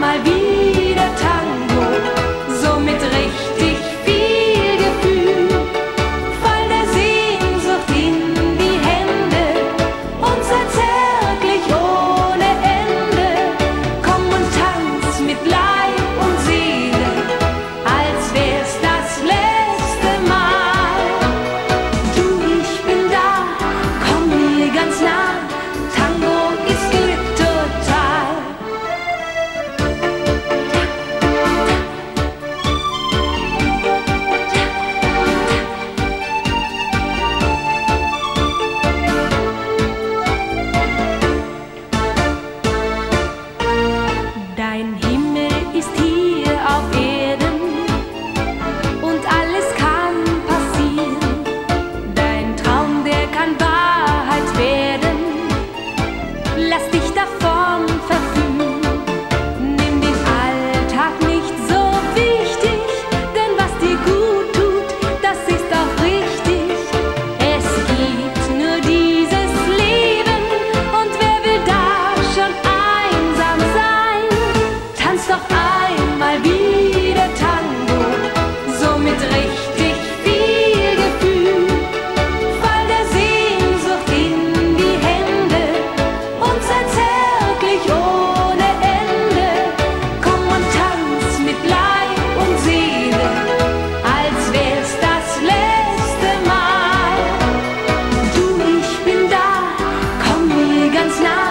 my It's not